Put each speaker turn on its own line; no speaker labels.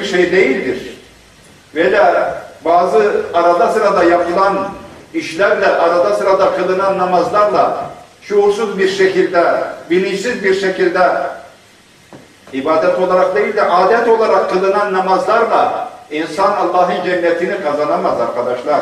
bir şey değildir. Ve de bazı arada sırada yapılan işlerle, arada sırada kılınan namazlarla şuursuz bir şekilde, bilinçsiz bir şekilde ibadet olarak değil de adet olarak kılınan namazlarla insan Allah'ın cennetini kazanamaz arkadaşlar.